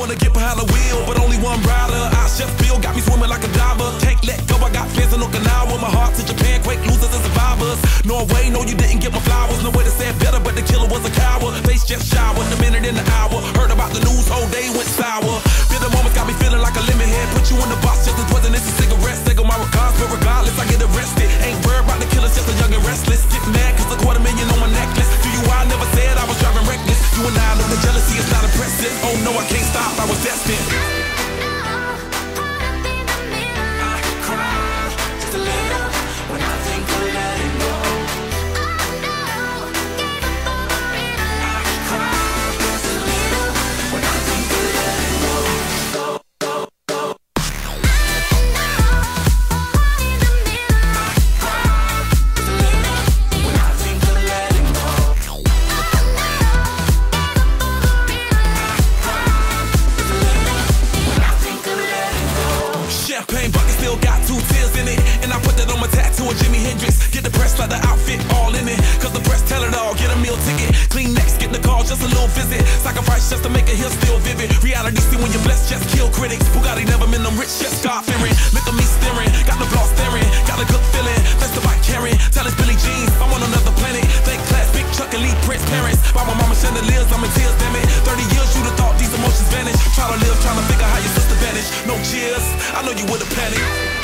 wanna get behind the wheel, but only one rider. I just feel got me swimming like a diver. Can't let go, I got plans in Okinawa. My heart to Japan, quake losers and survivors. Norway, no, you didn't get my flowers. No way to say it better, but the killer was a coward. Face just showered, the minute in the hour. Heard about the news, whole day went sour. Bitter moments got me feeling like a lemon head. Put you in the box just as wasn't a cigarette. Take my regards, but regardless, I get arrested. Ain't worried about the killers, just a young and restless. Get mad, cause a quarter million on my necklace. Do you, I never said I was driving reckless. You and I jealousy is not impressive. Oh no, I can't stop, I was destined. Two tears in it. And I put that on my tattoo of Jimi Hendrix. Get the press like the outfit all in it. Cause the press tell it all. Get a meal ticket. Clean next, get the call, just a little visit. Sacrifice just to make a hill still vivid. Reality see when you're blessed, just kill critics. Bugatti never been them rich, just God fearing. Look at me staring. Got the block staring. Got a good feeling. That's the bike carrying. Tell us Billy Jeans. I'm on another planet. Thank class, big Chuck Lee Prince parents. By my mama chandeliers, I'm in tears, damn it. 30 years, you'd have thought these emotions vanished. Try to live, trying to figure how your sister vanished. No cheers. I know you would have panicked.